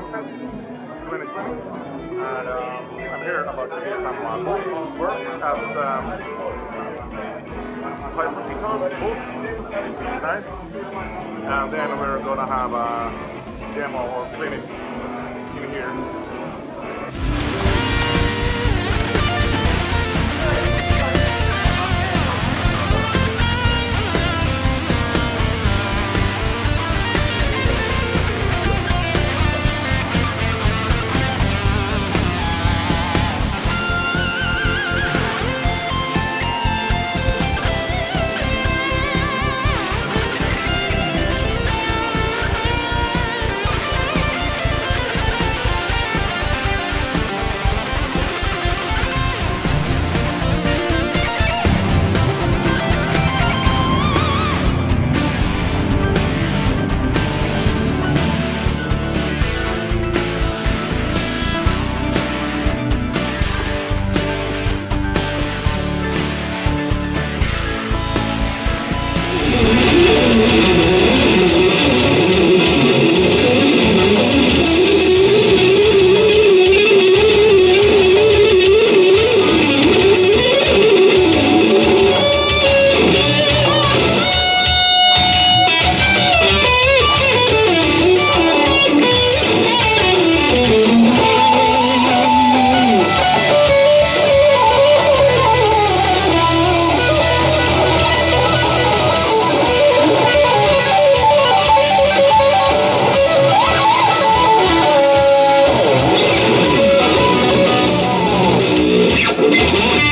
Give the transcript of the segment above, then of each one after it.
uh, 2020, and um, I'm here about to get some uh, work at um, nice. And then we're gonna have a demo or clinic in here.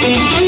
Thank you.